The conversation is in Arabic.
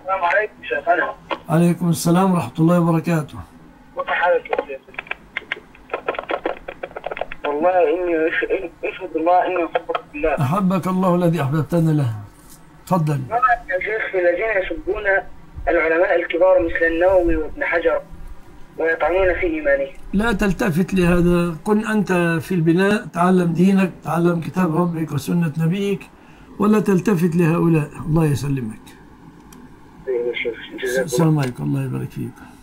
السلام عليكم شيخنا. عليكم السلام ورحمة الله وبركاته. كيف حالك يا شيخ؟ والله إني أش- أشهد الله إني أحبك بالله أحبك الله الذي أحببتنا له. تفضل. ما يا شيخ في الذين يسبون العلماء الكبار مثل النووي وابن حجر ويطعنون في إيمانهم. لا تلتفت لهذا. كن أنت في البناء تعلم دينك تعلم كتاب ربك وسنة نبيك ولا تلتفت لهؤلاء. الله يسلمك يا شيخ جزاك الله السلام عليكم. الله يبارك فيك.